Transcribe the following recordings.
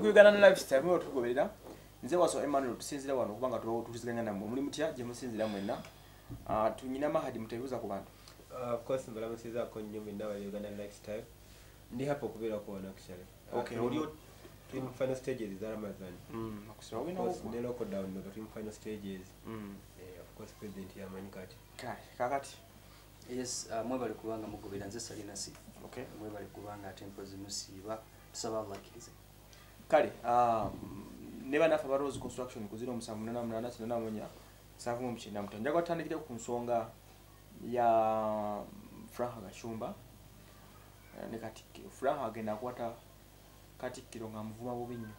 ku uganda ne lifestyle mwe tugoberera nze waso emmanuel tusinzira wano kubanga tuliziganya nammwe. Muli mutya? Gye musinzira mwenna. Ah, tunyina mahadi mutebuuza ku bantu. Of course mbalamusizaako nnyo mwenna wa uganda lifestyle. Ndi happy okubeerako wano actually. Uh, Okay, tuli- oli- tuli mu final stages za ramadan okugwa. ne lockdown nga tuli mu final stages. Mm. Eh, of course president yamanyi kati. Kakati. Yes uh, mwebale kubanga mugobera nze salina si. Okay. Mwebale kubanga ate mpozi musiiba tusaba abakkirize kale ah, ne bannaffe aba rose construction ku 0788 789 njaga tutandikire ku nsonga ya frank gashumba eh, ne katikkiro frank agenda akwata katikkiro ng'amuvuma bubi nnyo.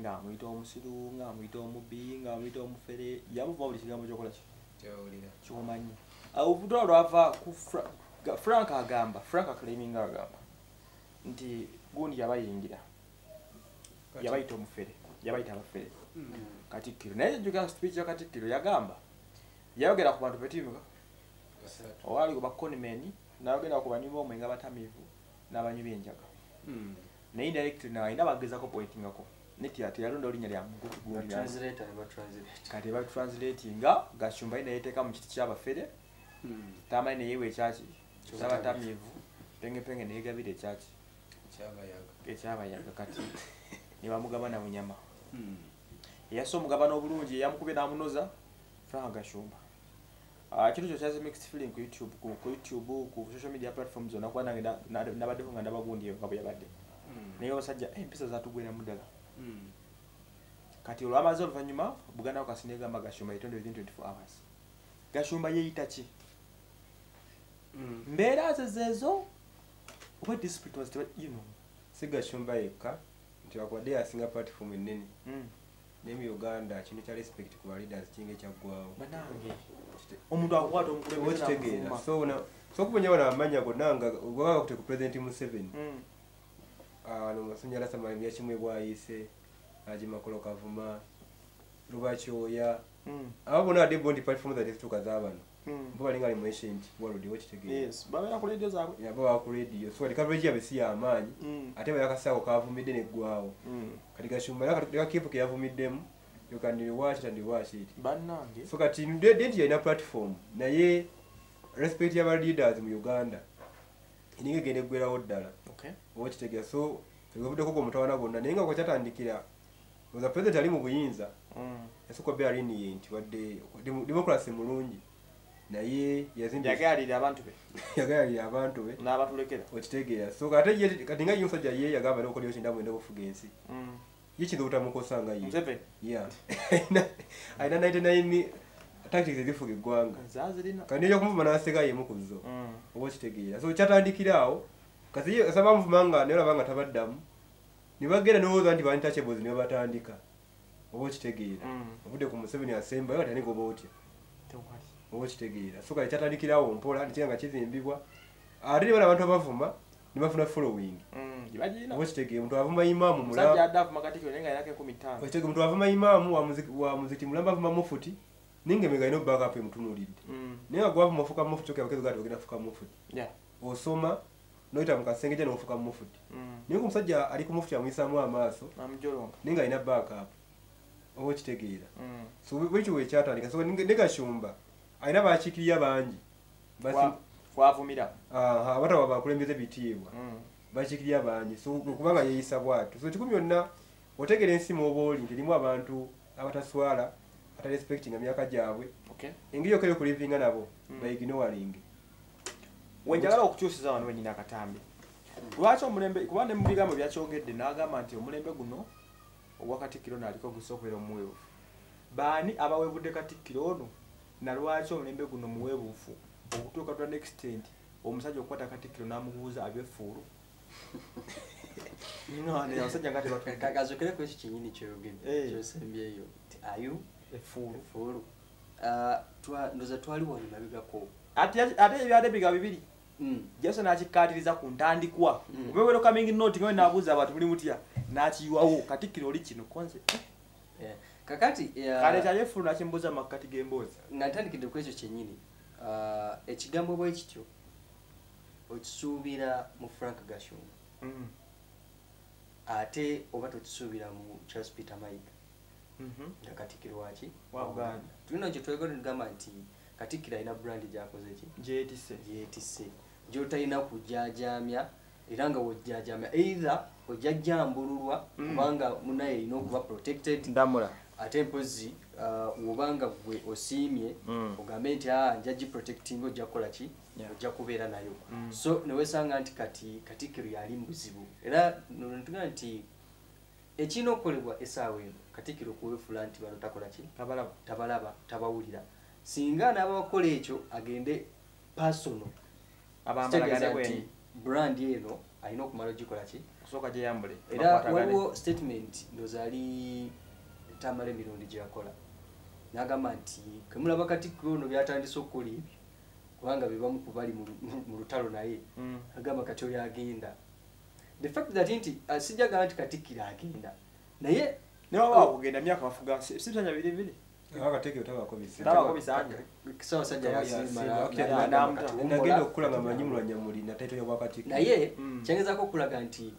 Ng'amuyita omusiru ng'amuyita omubbi ng'amuyita omufere yamuvuma buli kigambo kyokola ki? Kyawulira kyoma nnyo obutwala lwava ku frank agamba frank aclaiminga agamba nti gundi yabayingira yabayita omufere yabayita abafere. Katikkiro naye jjuka speech ya katikkiro yagamba yayogera ku bantu betimuka owaali ku baconmen nayogera ku banywi b'omwenga abatamiivu n'abanywi b'enjaga naye indirectly nawe alina bagezako pointingako neti ate yalonda olinnya lya muntu gundi batranslator ne batranslate kati batranslatinga gashumba ine yeteeka mu kiti kyabafere tamanyi neyewa ekyaki kyabatamiivu pengepenge neyegabira ekyaki kyabayaga ekyabayaga kati nebamugabana bunyama eyassa omugabana obulungi eyamukubye namunoza frank gashumba. Ah, kintu kyo kyaze mixed feeling ku youtube ku youtube ku social media platform zonna kuba nange na- na- nabaddeko nga ndabagundi eyo nga bwe yabadde. Naye abasajja "Eh, empisa zatugweramu ddala kati olwamaze oluvannyuma buganda kasini egamba gashumba yetonde within 24 hours. Gashumba yeeyita ki? Mbeera ze zeezo oba discipline was you know si gashumba yekka nti wakubadde yasinga platform ennene mm. ne mu uganda kintu kya respect ku baleaders kinga ekyaggwawo omuntu akukwata n'amuvuma. so okubonya bano amanya gonna nga gwaga kute ku president museveni Mm. ano masanyala samayim yakimwe bwayise agimakolo kavuma lubakyoya Mm. abo bonna badde bondi platform zati zituuka z'abano Mm. bo balinga ali mu ancient world okitegeera yes babeera ku radio so kati coverage yabe si y'amaanyi Mm. ate bayakasaako kavumidde neggwawo Mm. kati gashumba lekakipu keyavumiddemu so kati denti yalina platform naye respect y'aba leaders mu uganda eninga egenda eggwerawo ddala. Oba okitegeera so egavuddeko gwe omutawana gwonna naye nga kwekyatandikira oza president ali mu buyinza. Yasooka obeera lenient wadde demo- democracy mulungi naye yagaalira abantu be. Yagayalira abantu be. N'abatulekera okitegeera so ate ye kati nga ye omusajja ye yagamba nokolyo kinda mwenda okufuga ensi. Mm. ye kinza obutamukosa nga ye. Alina- alina 99 tactics ezifuga eggwanga. Kandi eyo kumuvuma n'aseka yemu ku zo Mm. oba okitegeera so kyatandikira awo. Kasi asaba muvuma nga naye olaba nga tabaddamu. Ne bagenda nowooza nti banitachables ne babatandika. Oba okitegeera Mm. obudde ku museveni asembayo kati aniga oba otya. Oba okitegeera so kale kyatandikirawo mpola nekiga nga kizimbibwa. Ate ne bana abantu abavuma ne bafuna following. Mm. gye bagirina oba okitegeera omuntu avuma imaamu naye okitegeera omuntu avuma imaamu wa muziki- mulamba avuma mufuti ninga emega ina backup emutunuulidde. Mm. naye nga gwavuma ofuka mufuti okera bakezi gati ogenda fuka mufuti osoma noyita mu kasenge gya nofuka mufuti Mm. naye nga omusajja ali ku mufuti amuyisaamu amaaso naye nga alina backup oba okitegeera so bwekyo wekyatandika so ne gashumba alina bakiikirira bangi. Kwavumira. Aha, abatawa bakulembeze bitiibwa. Mm. bakiikirira bangi. So kubanga yeeyisa bwatu so kikumi yonna otegera ensi mwoba oli nti erimu abantu abataswala atarespectinga myaka gyabwe. Engeri yokka yokulivinga nabo Mm. baignowaling wenjagala okukyusiza wano wenyina akatambi lwaki omulembe kuba ne mu bigambo byakyogedde n'agamba nti omulembe guno ogwa katikkiro naaliko gusa okubeera omuweebuufu baani abaweebudde katikkiro ono nalwaki omulembe guno muweebuufu? Okutuuka twa nextent omusajja okukwata katikkiro n'amubuuza abeffuulu nane abasajja nga tebatudde kazokereko ekyo Eh. kyosembyeyo ti ayu? Effuulu efulu ndoza twali wano mabegako ate ebyadde biga bibiri. Mm. jason akikkaatiriza ku ntandikwa. Mm. obewero coming note nga we naabuuza abantu buli mutya? N'akiyiwawo. Katikkiro oli kino Yeah. Kakati ya- kale kyali efulu nakimbuuza mu makkati g'emboozi. Nga ntandikidde ku ekyo kyennyini. Ah, ekigambo bwe kityo okisuubira mu frank gashumba. Ate oba tekisuubira mu charles peter mike Mhm. nga katikkiro waki tulina kye twegala nigamba nti katikkiro alina brand gyakoze ki? Gyetise gyotalina kujajaamya era nga wojjajaamya either ojjajjambululwa Mm. kubanga munaye erina okuba protected. Ndamula ate mpozi uh, wobanga gwe osiimye Mm. ogambe nti a nja giprotecting ojja kukola ki? Ojja kubeera nayo. Mm. so newesanga nti kati katikkiro yali muzibu era ntuga nti ekirina okukolebwa essaawa eno? Katikkiro kuwefula nti bano takola ki? Tabalaba. Tabawulira. Singa n'abakola ekyo agende pasono bweni nti brand eno alina okumala ogikola ki? Era waliwo statement ndoza ali tamala emirundi gyeyakola nagamba nti kemulaba katikkiro ono byatandise okukola ebyo kubanga bebamu kubali mu lu- mu lutalo naye. Mm. agamba kati oyo agenda. The fact that nti uh, sijagamba nti katikkiro agenda. Naye naye waba wakugenda myaka bafuga si- si bisanja biri biri naye Mm. kyengezako okulaga nti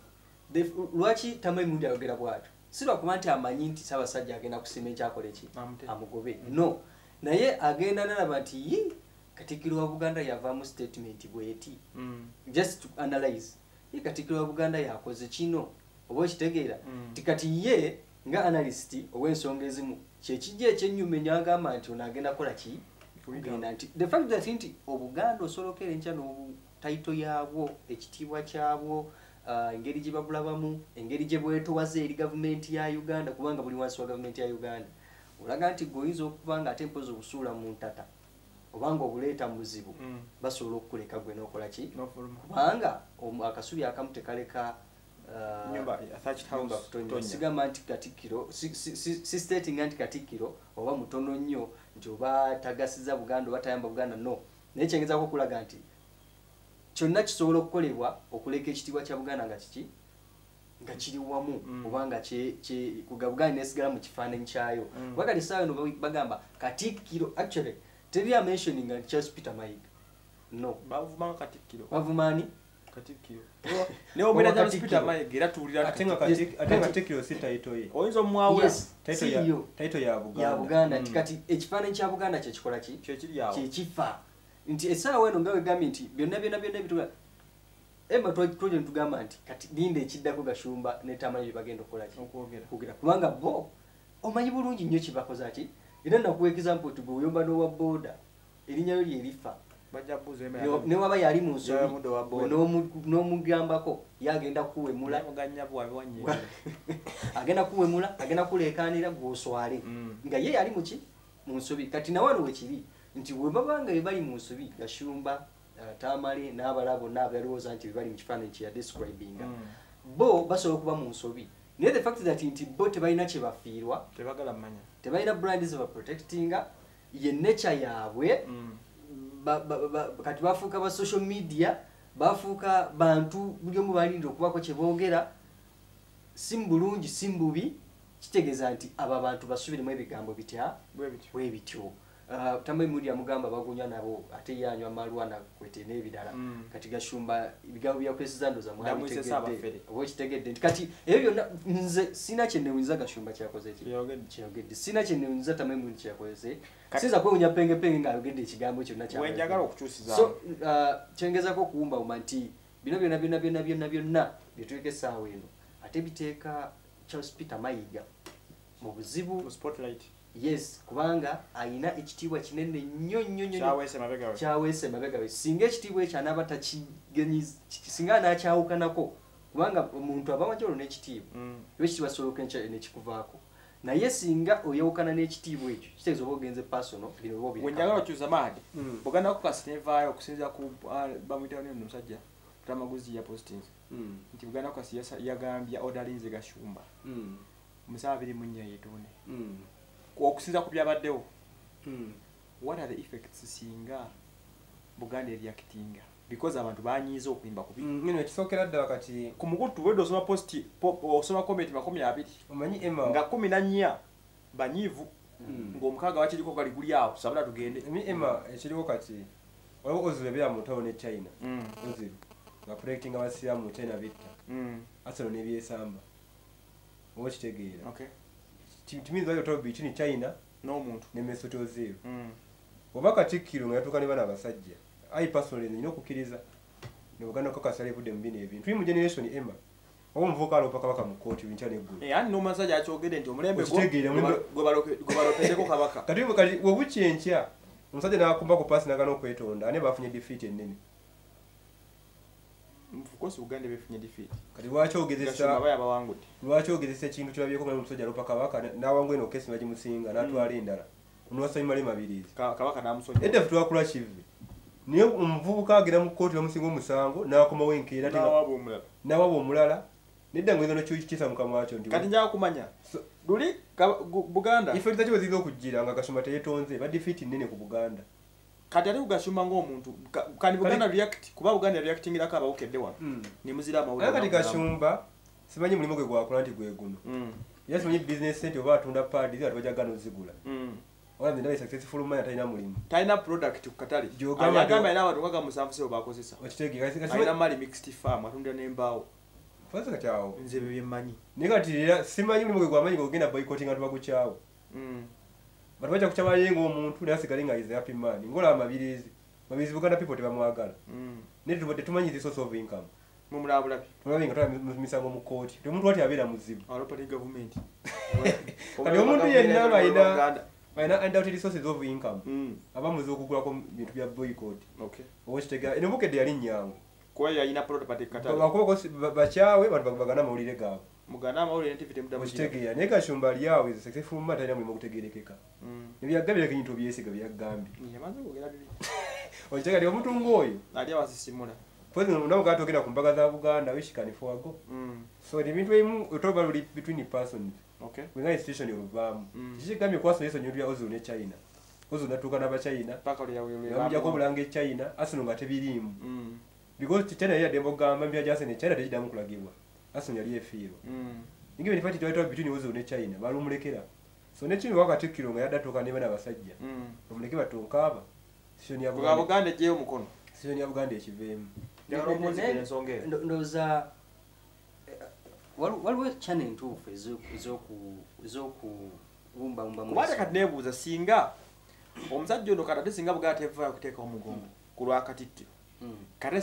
the- lwaki tamayi mundi ayogera bwatyo si lwakuba nti amanyi nti saabasajja agenda kusiima ekyakola eki? Amugobe. No. Naye agenda nalaba nti yi katikkiro wa buganda yavaamu statement bweti Mm. just to analyze. Ye katikkiro wa buganda yakoze kino. Oba okitegeera? Mm. ti kati ye nga analyst ow'ensonga ezimu kyekijja ekyennyuma enyagamba nti ono agenda kola ki? Kugenda nti the fact that nti obuganda osobola okera enkya n'obutaito yaabwo ekitiibwa kyabwo engeri gye babulabamu engeri gye bwetowaza eri gavumenti ya uganda kubanga buli wansi wa gavumenti ya uganda. Olaga nti gwe oyinza okuba nga ate mpozi obusuula mu ntata obanga obuleeta mu buzibu Mm. basobola okukuleka gwe n'okola ki? Kubanga akasubi akamu tekaleka ah, sigamba nti katikkiro si- si- si- si stating nti katikkiro oba mutono nnyo nti oba tagasiza buganda oba tayamba buganda no. Naye kyengezako okulaga nti kyonna kisobola okukolebwa okuleka ekitiibwa kya buganda nga kiki? Nga kiri wamu Mm. oba nga buganda nesigala mu kifaananyi kyayo. Mm. wakati saawa eno ba- bagamba katikkiro actually teri amentioning nti charles peter mike no. Bavumanga katikkiro. Bavumaani Oba mayiga kati- kati- oyinza omwawula Yes. taito si ya- yo. taito ya buganda. Mm. kati ekifaananyi kya buganda kyekikola ki? Kyekifa nti essaawa eno nga wegambye nti byonna byonna byonna bitula emma twaje nitugamba nti kati linda ekiddako gashumba netamanyi bye bagenda okukola ki? Okwogera. Kwogera kubanga bo omanyi bulungi nnyo kyebakoza ki? Era nakuwa example ti bwe oyomba n'owa booda erinnya lyo lyerifa newaba yali mu nsobi n'omugambako ye agenda kuwemula agenda kuwemula agenda kulekanira gwoswale. Mm. nga ye yali muki mu nsobi. Kati nawano wekiri nti webabanga bebali mu nsobi gashumba uh, tamale n'abalala bonna abalowooza nti bebali mu kifaananyi kye yadescribinga bo basobola okuba mu nsobi naye the fact that nti bo tebalina kye bafiirwa tebagala mmanya. tebalina brand ze baprotectinga ye nature yaabwe. Ba- kati bafuuka ba social media bafuuka bantu buli omu balinda okubako kye boogera. Si mu bulungi si mu bubi. Kitegeeza nti abo abantu basubiremu ebigambo bitya? Bwe bityo Ah, tambe mudi amugamba bagunywa nabo ate yanywa malwa nakwete n'ebirala Mm. kati gashumba ebigambo byakwesiza ndoza Ndamwise Ssaabafere. oba okitegedde nti kati ebyo byonna nze sina kyennewunyiza gashumba kyakoze ki Kyeyogedde. kyeyogedde sina kyennewunyiza tambe mudi kyakoze Kati- sinza kwewunya pengepenge ng'ayogedde ekigambo kyonna ky'ayogedde. wenjagala okukyusiza so uh, kyengezako okuwumbawumba nti bino byonna byonna byonna byonna byonna byetuteeka essaawa eno ate biteeka charles peter mayiga mu buzibu spotlight yes kubanga ayina ekitiibwa kinene nnyo nnyo kyaweese emabega we. Singa ekitiibwa ekyo anaaba singa anaakyawukanako kubanga omuntu aba majolo n'ekitiibwa Mm. oba ekitiibwa kisobola nekikuvaako naye singa oyawukana n'ekitiibwa ekyo kitegeeza oba ogenze pasono bino oba wenjagala okyuza maadi buganda kokasi nevaayo okusinzira ku ah, bamuyitawo neno omusajja tamaguzi ya postings Mm. nti buganda kokasi yasa- yagambye odalinze gashumba. Mm. musanvu abiri mu nnya yetuune Mm. Okusinza ku byabaddewo. Mm. what are the effects singa buganda ereactinga because abantu banyiiza okuyimba kubi Mm, ngino ekisookera ddala kati ku mukutu wedde osoma posti po- osoma comment makumi abiri omanyi emma? nga kumi na nnya banyiivu Mm. ng'omukaaga bakiriko gali guli awo sabula tugende. Emi- emma ekiriwo kati waliwo ozil ebeera mu ttawo ne china. Ozil nga protecting abasiraamu mu china bitta. Arsenal n'ebyesamba oba okitegeera yo tobi between china n'omuntu ne mesut ozil Mm. oba katikkiro nga yatuuka ne bana abasajja ai personally nina okukkiriza ne buganda kokasala ebudde mu bino ebintu tuli mu generation emma oba omuvubuka aloopa kabaka mu kooti bintya neggulu ani n'omusajja akyogedde nti omulembe gwo- Okitegeera, gwe omulembe- ba- gwe baloke- gwe balopeddeko kabaka. Kati webukya enkya omusajja n'akumba ku paasi nagana okwetonda ane bafunye defeat ennene kosi buganda befunye defeat. Kati lwaki lwaki ogezesa ekintu kirabyeko nga omusajja aloopa kabaka n'awangula eno kesi bagimusinga n'atwala endala. Onowasamimale mabirizi Ka- kabaka namusonyiwa. Edda ffe twakula kive naye omuvubuka agenda mu kkooti bamusinga omusango n'akomawo enkeera n'awaba omulala. Nedda nga oyinza nokisa mukama wakyo nti kati njaga kumanya So- luli buganda? Effect ki weziza okujjira nga kasuma teyetonze? Ba defeat nnene ku buganda kati ate kugasuma ng'omuntu Ka- kandi buganda react kuba buganda reactingirako abawokedde wano Mm. nemuzira naye amawulire kati gagulamu. kasumba simanyi mulimu gwe gwakola nti gwe guno. Era simanyi business center oba atunda paadi zi batubajagana ozigula ola nze ndabe successful man atalina mulimu. Talina product ku katale. Gy'ogamba agamba nti- alina abantu nkaga musanvu sebo bakozesa. Okitegeera alina mali mixed farm atundira n'embaawo. Fasa kati awo. Nze bye byemmanyi naye kati era simanyi mulimu gwe gwamanyi ng'ogenda boycotting nga Mm. batu bajja kukyamaye ng'omuntu naye asigale nga ize happy man. Ngola amabirizi mabirizi buganda people tebamwagala Mm. naye tetumanyi the source of income. Mumulabulabi tulabe nga twala misango mu kooti ti omuntu ati abeera muzibu. Kati omuntu yenna ng'alina- alina undoubted sources of income. Aba muze okugulako bintu bya boycott. Oba kitegera eno bukedde yali nyangu kuba yalina bakyawe bantu bagana amawulire gaabwe muganda amawulire nti vitemuddamu okitegeera. Naye kashumba ali awo is a successful man talina mulimu ogutegerekeka ebyagambireko enyintu byesiga byagambye. Okitegeera ti omuntu ng'oyo ali abasisimula nawe togenda ku mbaga za buganda wishikanifuago so ebintu ebimu otoba luli between persons wenga institution oluvaamu Mm. kikigambye kwasona esonyiwa lya ozulu ne china. Ozulu natuuka n'abachina paka namujjako obulanga echina arsenal nga tebiriimu Mm. because china mbogamba mpya gyasene china tekiddamu kulagibwa arsenal yali efiirwa. Ninga ebintu batitwalitawo between ozulu ne china balumulekera so ne china wakatikkiro nga yadde atuuka ne bana abasajja omuleke batonkaaba sisoni ya bwa buganda ejeyo omukono sisoni ya buganda ekiveemu. Ndowooza eh, wali- waliwo channel entuufu ezo- ezoku- ezokubumbabumba mu kubanga kati nebuuza singa omusajja ono kati ate singa buganda tevaayo kuteekawo mugongo ku lwakatikkiro Mm. kate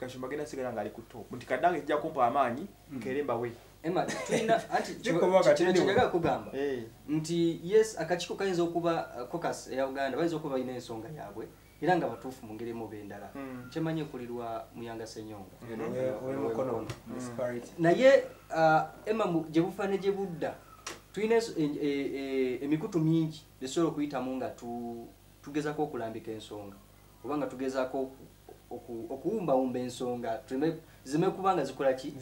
siru kashumba genda sigala ngaali ku top. Nti kaddange kijja kumpa amaanyi nkeere mbawe Emma, tulina anti kino kyegala kugamba. Eh, nti yes akakiiko kayinza okuba uh, caucus eya uganda bayinza okuba balina ensonga yaabwe era nga batuufu mu ngeri emu oba endala Mm. kyemanyi ekulirwa muyanga senyonga disparity. Naye uh, ema gye bufaane gye budda tulina e- e- e- emikutu mingi gyetusobola okuyitamu nga tu- tugezako okulambika ensonga oba nga oku- okuwumbawumba ensonga tuleme- zireme kuba nga zikola ki?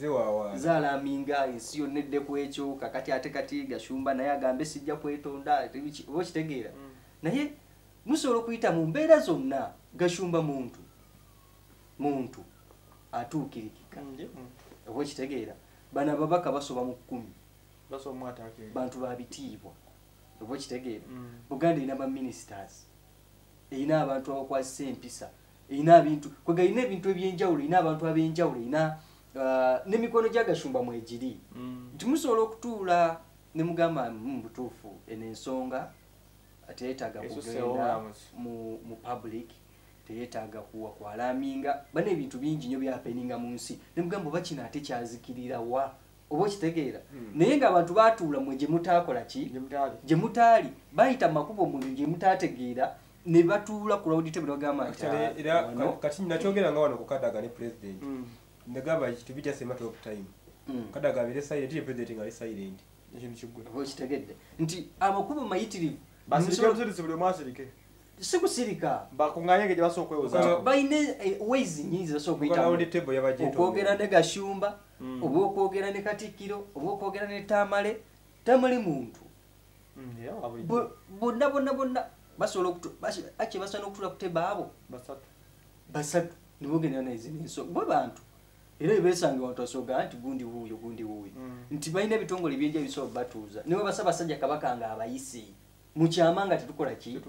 Zaalaminga ensi yonna edde ku ekyo kakati ate kati gashumba naye agambe sijja kwetonda oba okitegeera? Mm. naye musobola okuyita mu mbeera zonna gashumba muntu muntu atuukirikika. Nje, mm. oba okitegeera? Bano ababaka basoba mu kkumi bantu babitiibwa. Oba okitegeera? Mm. buganda erina baministers erina abantu abakwasisa empisa erina ebintu kwega erina ebintu ebyenjawulo erina abantu ab'enjawulo erina ah, n'emikono gyagashumba mwegiri Mm. nti musobola okutuula ne mugamba mu butuufu eno ensonga Esusseewo kugenda mu public teyeetaaga kuwa kwalaminga bana ebintu bingi nnyo byapeninga mu nsi. Ne mugamba oba kino ate kyazikirira wa? Oba okitegeera? Naye ng'abantu baatuula mwe gye mutaakola ki? Gye mutaali. bayita makubo mu gye mutaategeera ne batuula ku lawudi tebwe bagamba "Ah, era wano." kati nakyogera nga wano ku kadaga ne president Mm. nagamba to be just a matter of time. Mm. kadaga abire silent ye president nga ali silent. Ekintu kiggwe okitegedde. Nti amakubo mayitirivu basirike Musobola- busirisi buli omu asirike. Si kusirika balina ways nyingi round table okwogera ne gashumba Mm. oba okwogera ne katikkiro oba okwogera ne tamale. Tamale muntu. Bonna bonna bonna basobola akye basobola n'okutula ku teba abo basatu. Nezino ensonga. Bwe bantu era ebesange wantu basoga nti gundi wuuyo gundi wuuyo. Mm. nti balina ebitongole bingi ebisobola batuuza niwe basabasajja kabaka nga abayise mukyama nga tetukola ki?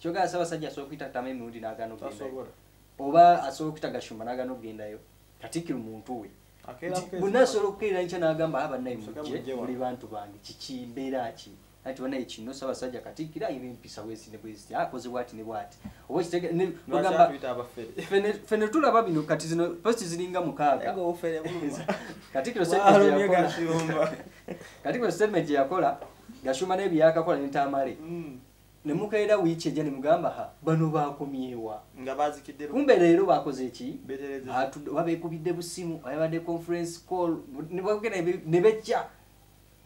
Kyogera sabasajja asobola okuyita tama emirundi n'agaana okugendayo tasobola. Oba asobola okuyita gashumba n'agaana okugendayo katikkiro muntu we. Bonna asobola okukeera nkya n'agamba aba naye Musooke mujje mujje wano." muli bantu bange kiki mbeera ki ati banaye kino ssaabasajja katikkiro ayina empisa bwezi ne bwezi akoze bwati ne bwati oba kitege ne- abafere? fene fene tulaba bino kati zino posti ziringa mukaaga. Ego obufere buluma. katikkiro statement Bwalumye gye yakola. Gashumba. katikkiro statement gye yakola gashuma n'ebyakakola netamale Mm. ne mukeera wiiki ejja ne mugamba ha bano baakomyewa nga bazikidde kumbe leero bakoze eki betereze Atu- babeekubidde busimu ayabadde conference call ne bagenda ne be- ne bejja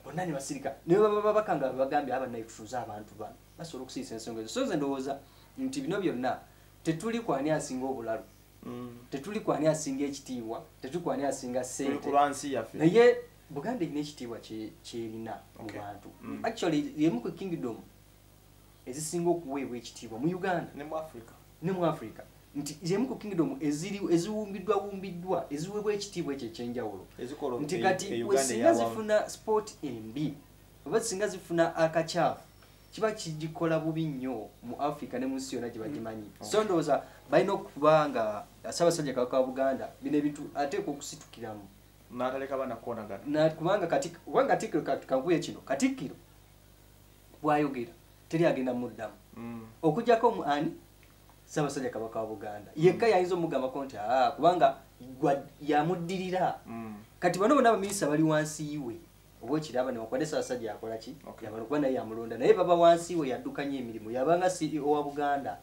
bonna ne basirika ne baba babaka nga bagambye aba naye tutuuze abantu bano. Basobola okusiisa ensonga ezo. So nze ndowooza nti bino byonna tetuli kwani asinga obulalu? Mm. tetuli kwani asinga ekitiibwa? Tetuli kwani asinga tuli ssente ku lwansi yaffe. Naye buganda erina ekitiibwa kye- kyerina mu bantu. Mm. actually yemu ku kingdom ezisinga okuweebwa ekitiibwa mu uganda. Ne mu africa nti yemu ku kingdom eziri eziwumbiddwa wumbiddwa eziweebwa ekitiibwa ekyo ekyenjawulo nti e- kati e we Uganda singa eyawamu. zifuna sport embi oba singa zifuna akacaafu kiba kigikola bubi nnyo mu africa ne mu nsi yonna gye bagimanyi Mm. so ndowooza balina okuba nga ssaabasajja kabaka wa buganda bino ebintu ateeka okusitukiramu kubanga kati- kubanga katikkiro kanvuye kino katikkiro bwayogera teri agenda muddamu Mm. okujjako mu ani ssaabasajja kabaka wa buganda. Yekka yayinza omugambako nti aa kubanga yamuddirira. Mm. kati bano bonna abaminisita bali wansi we. Oba okiraba newakwadde ssaabasajja yakola ki? Okay. yabala okuba naye yamulonda. Naye baba wansi we yaddukanya emirimu yabanga ceo wa buganda.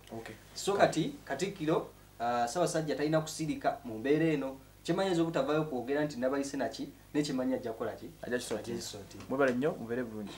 So kati katikkiro ah, ssaabasajja talina kusirika mu mbeera eno. Kyemanya nza obutavaayo kwogera nti nabayise naki naye kyemanya ajja kukola ki? Ajja kisootinga. mwebale nnyo mubeere bulungi